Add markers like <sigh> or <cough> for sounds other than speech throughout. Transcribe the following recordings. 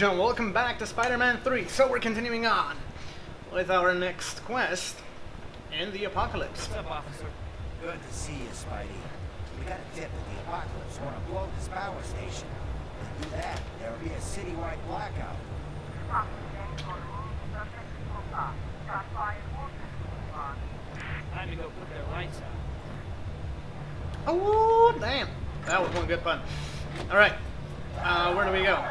ladies and gentlemen, welcome back to Spider-Man 3. So we're continuing on with our next quest in the apocalypse. What's up, officer? Good to see you, Spidey. We got a tip that the Apocalypse want to blow this power station. To do that, there'll be a citywide blackout. Time to go put their lights out. Oh, damn. That was one good pun. Alright, uh, where do we go?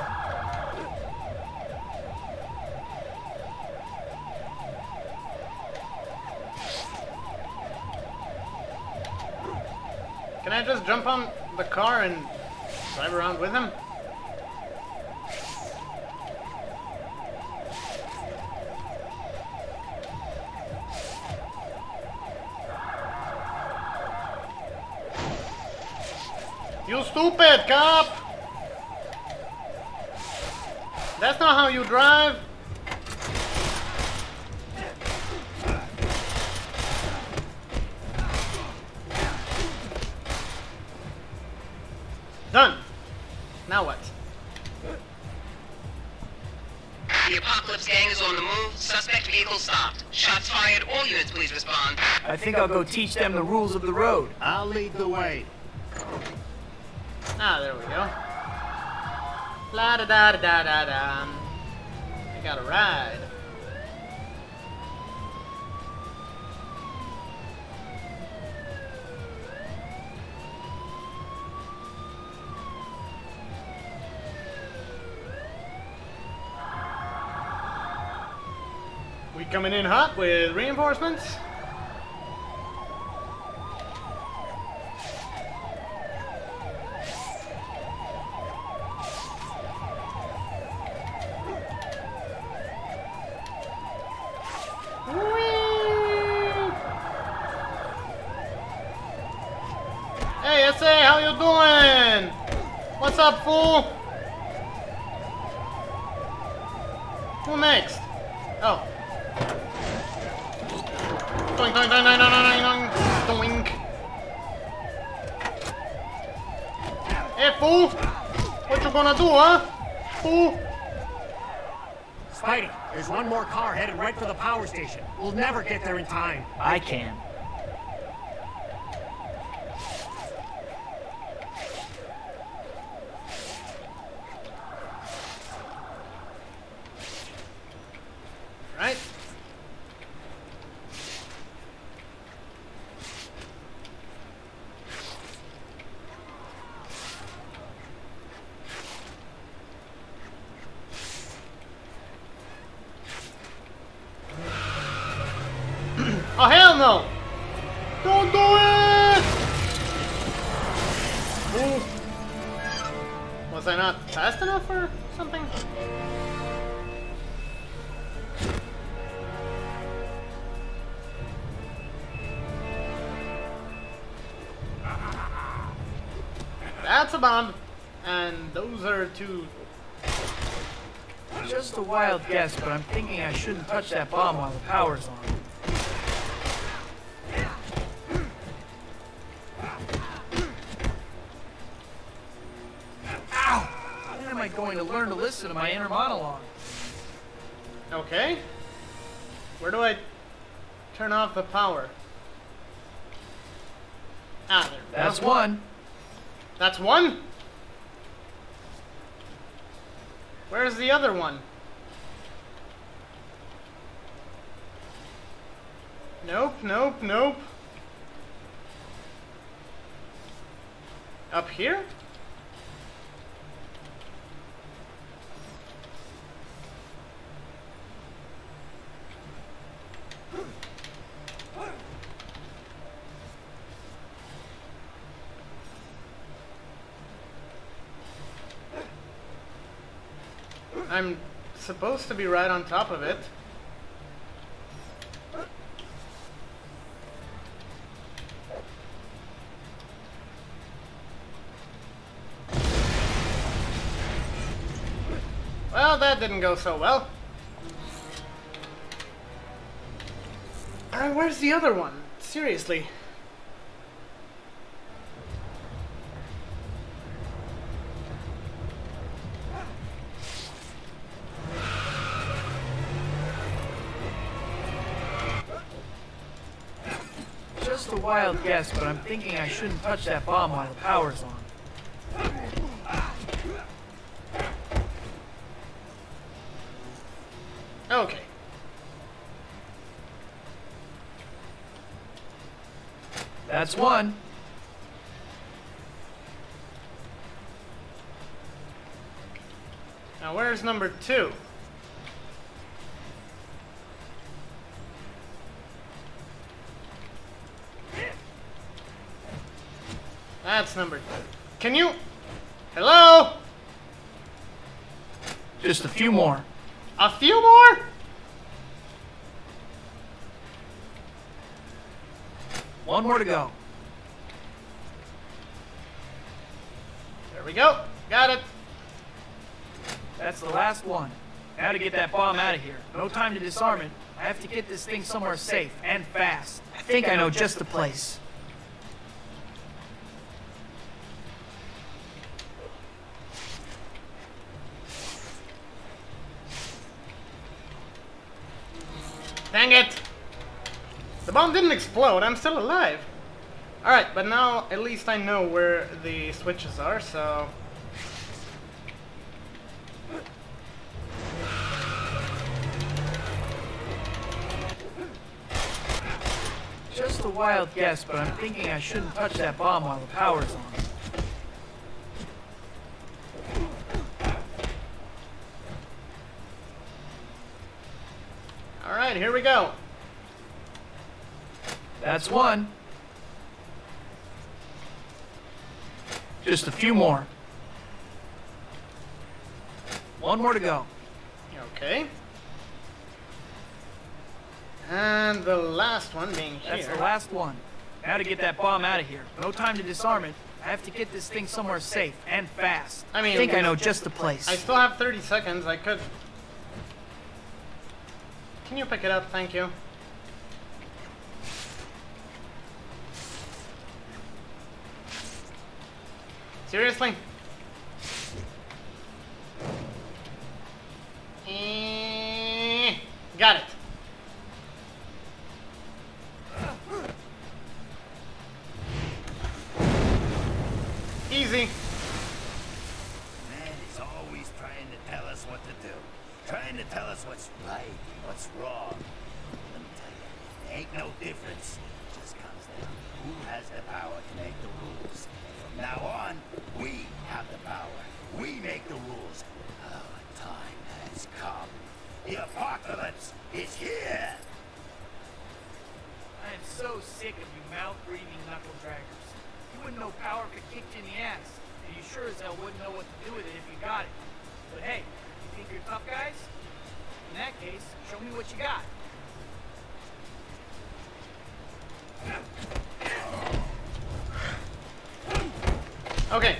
Can I just jump on the car and drive around with him? You stupid cop! That's not how you drive. Now what? The Apocalypse gang is on the move. Suspect vehicle stopped. Shots fired. All units, please respond. I think I'll go teach them the rules of the road. I'll lead the way. Ah, there we go. La da da da da da da. I got a ride. Coming in hot with reinforcements? Hey, SA, how you doing? What's up, fool? Who next? Oh. Doink, doink, doink, doink, doink, doink, doink. Hey, fool! What you gonna do, huh? Fool? Spidey, there's one more car headed right for the power station. We'll never get there in time. I can. Right? oh hell no! Don't do it! Ooh. Was I not fast enough or something? That's a bomb. And those are two. Just a wild guess, but I'm thinking I shouldn't touch that bomb while the power's on. Going to learn to listen to my inner monologue? Okay. Where do I turn off the power? Ah, there. That's one. That's one? Where's the other one? Nope, nope, nope. Up here? I'm supposed to be right on top of it. Well, that didn't go so well. Alright, where's the other one? Seriously. Wild guess, but I'm thinking I shouldn't touch that bomb while the power's on. Okay. That's one. Now where's number two? That's number two. Can you? Hello? Just a few more. A few more? One more to go. There we go. Got it. That's the last one. Now to get that bomb out of here. No time to disarm it. I have to get this thing somewhere safe and fast. I think I know just the place. Bomb didn't explode. I'm still alive. Alright, but now at least I know where the switches are, so... Just a wild guess, but I'm thinking I shouldn't touch that bomb while the power's on. Alright, here we go. That's one. Just a few more. One more to go. Okay. And the last one being here. That's the last one. Now to get that bomb out of here. No time to disarm it. I have to get this thing somewhere safe and fast. I mean, I think I know just the place. I still have 30 seconds. I could... Can you pick it up? Thank you. Seriously? Eh, Got it. You got. Okay.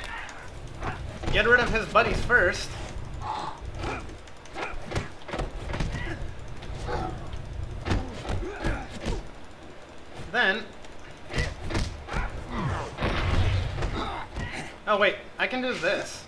Get rid of his buddies first. Then... Oh wait, I can do this.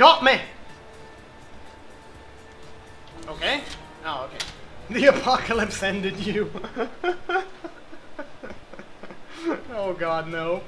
Got me! Okay. Oh, okay. <laughs> The apocalypse ended you. <laughs> oh god, no.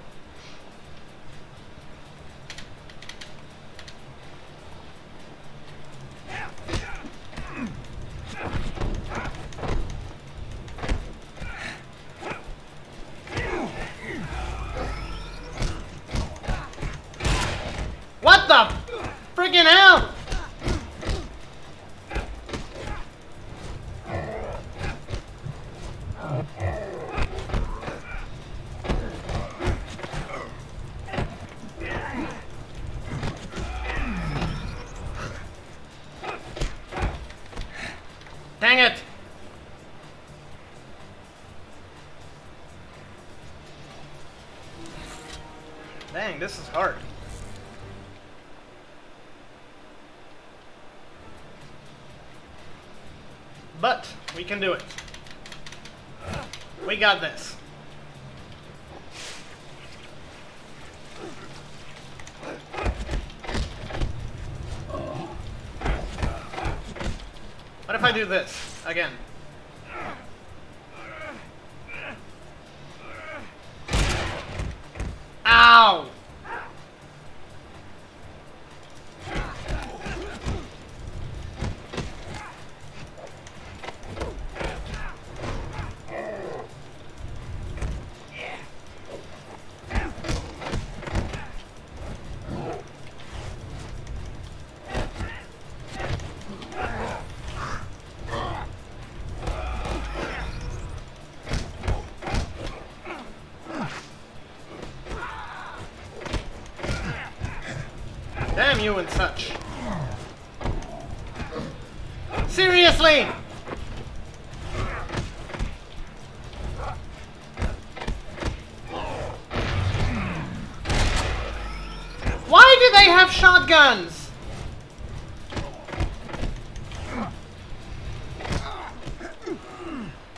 freaking out! Dang it! Dang, this is hard. Can do it. We got this. What if I do this again? Ow! You and such. Seriously! Why do they have shotguns?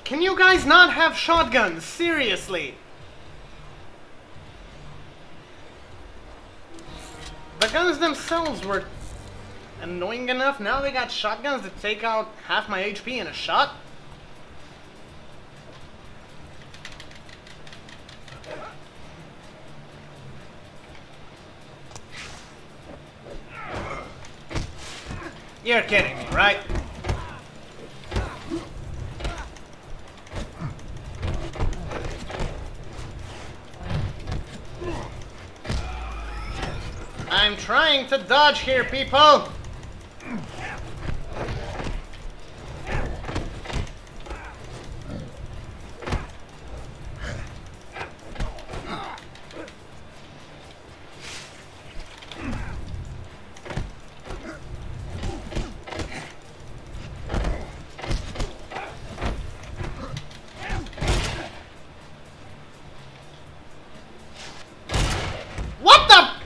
Can you guys not have shotguns? Seriously. Guns themselves were annoying enough. Now they got shotguns that take out half my HP in a shot. You're kidding me, right? Trying to dodge here, people! What the?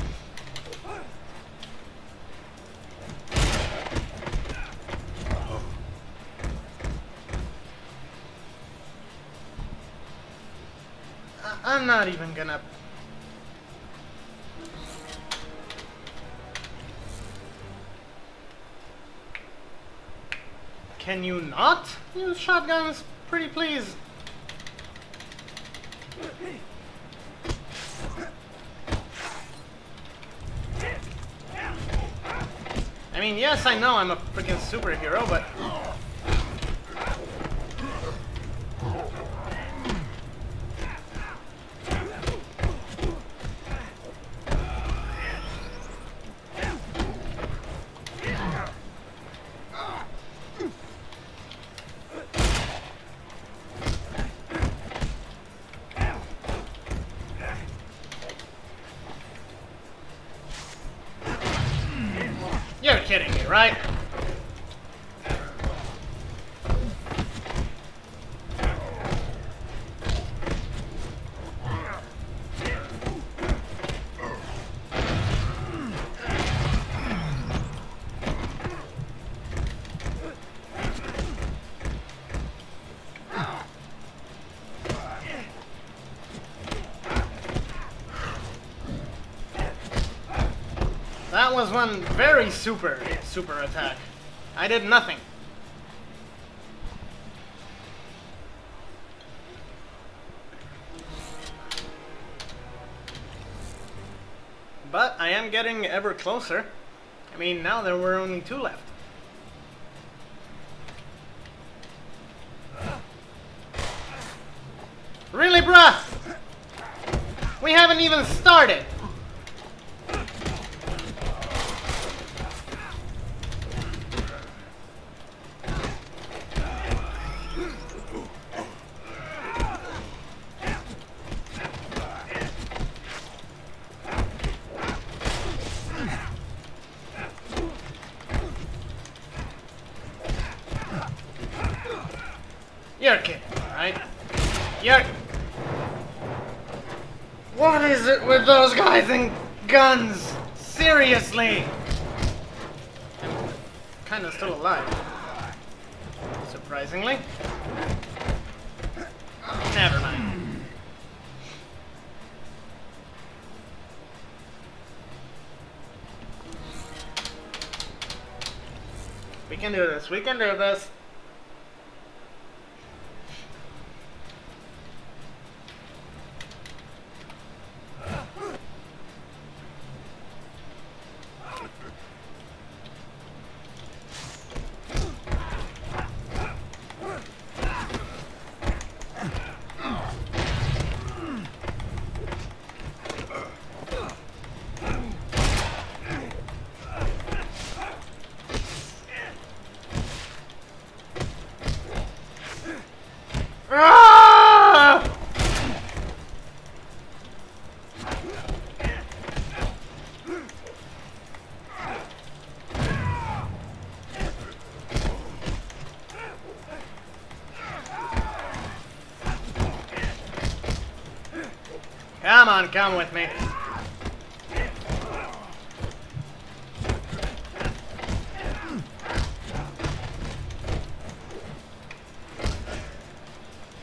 I'm not even gonna. Can you not use shotguns? Pretty please. I mean, yes, I know I'm a freaking superhero, but. Right? That was one very super, super attack. I did nothing. But I am getting ever closer. I mean, now there were only two left. Really, bruh? We haven't even started. You're kidding, right? You're... What is it with those guys and guns! Seriously! I'm kinda still alive. Surprisingly. Never mind. We can do this. We can do this. Come with me.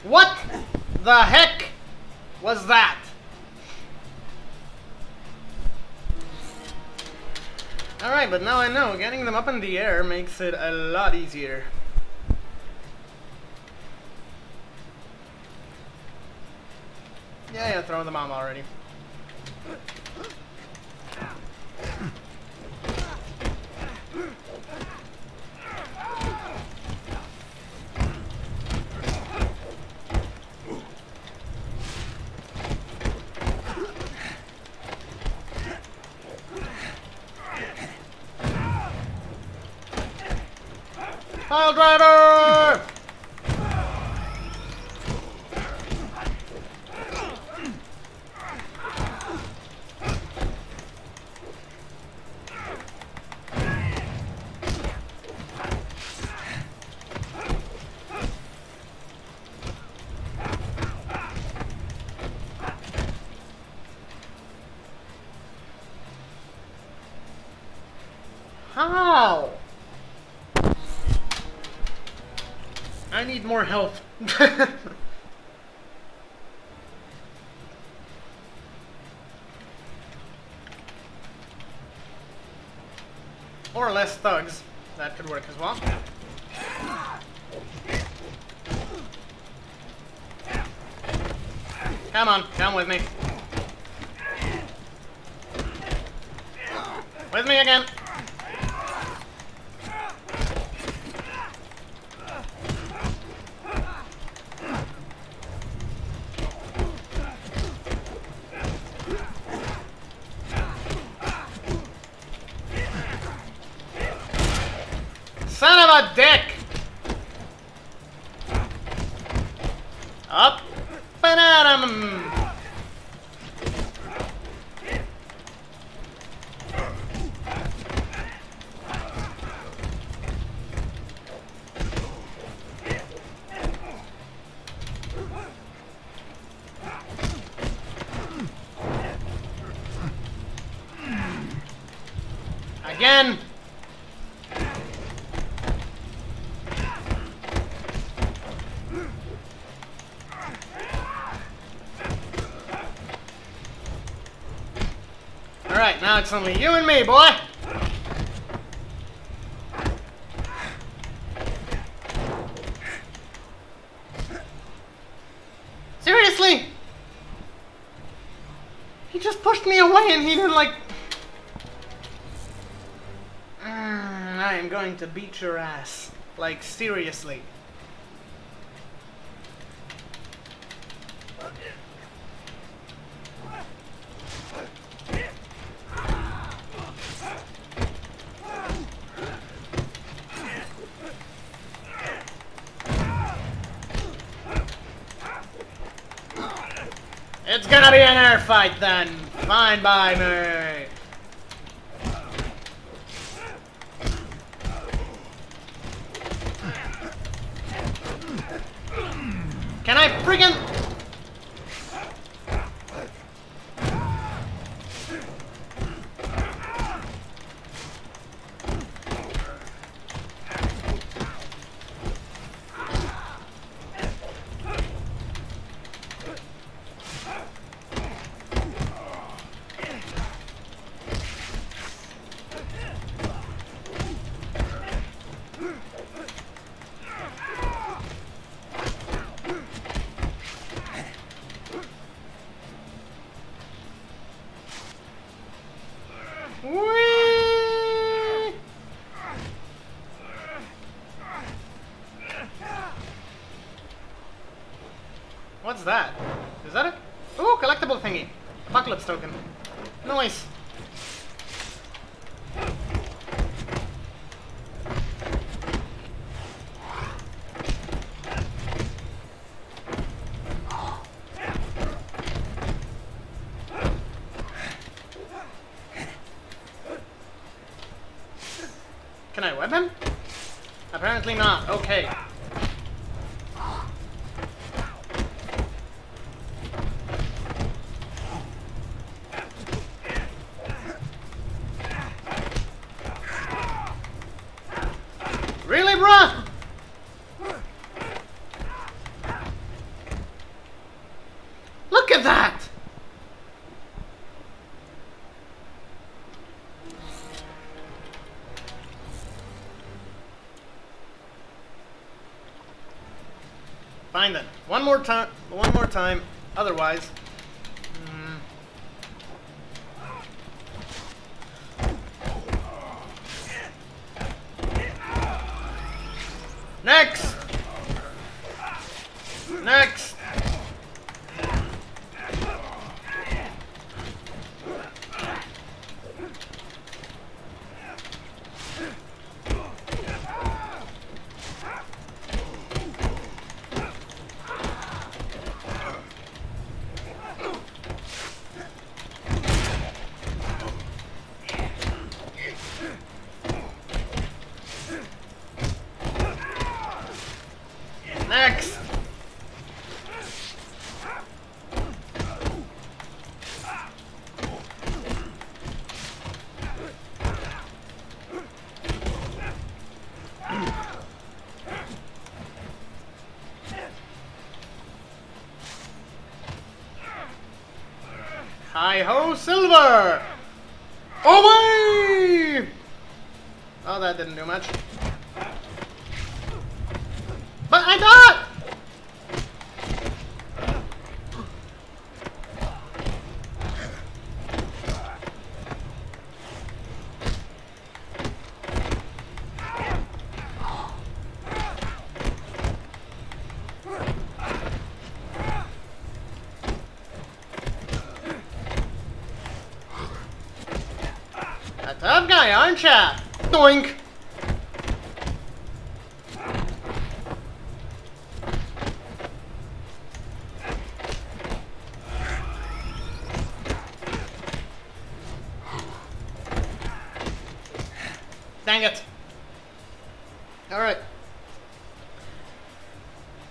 What the heck was that? Alright, but now I know. Getting them up in the air makes it a lot easier. Yeah, yeah, throw the mom already. Pile driver! More health. <laughs> or less thugs. That could work as well. Come on, come with me. With me again. Son of a dick! Up and at him! Again! Alright, now it's only you and me, boy! Seriously? He just pushed me away and he didn't like... Going to beat your ass. Like, seriously. It's gonna be an air fight then. Fine by me. That? Is that it? Ooh, collectible thingy. Apocalypse token. Nice. Can I web him? Apparently not. Okay. Really, bruh? Look at that! Fine then. One more time. One more time. Otherwise. mm. Next. Next. Next. Hi ho, silver! Away! Oh, that didn't do much. But I got! Doink! Dang it. Alright.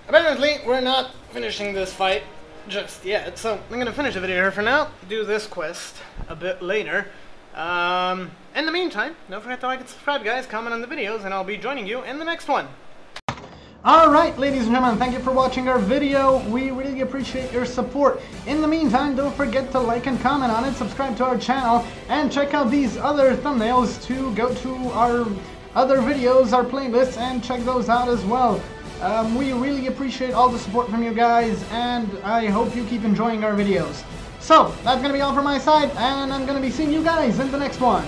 Apparently, we're not finishing this fight just yet, so I'm gonna finish the video here for now, do this quest a bit later. Um, in the meantime, don't forget to like and subscribe, guys, comment on the videos, and I'll be joining you in the next one. Alright, ladies and gentlemen, thank you for watching our video. We really appreciate your support. In the meantime, don't forget to like and comment on it, subscribe to our channel, and check out these other thumbnails to go to our other videos, our playlists, and check those out as well. Um, we really appreciate all the support from you guys, and I hope you keep enjoying our videos. So, that's going to be all from my side, and I'm going to be seeing you guys in the next one.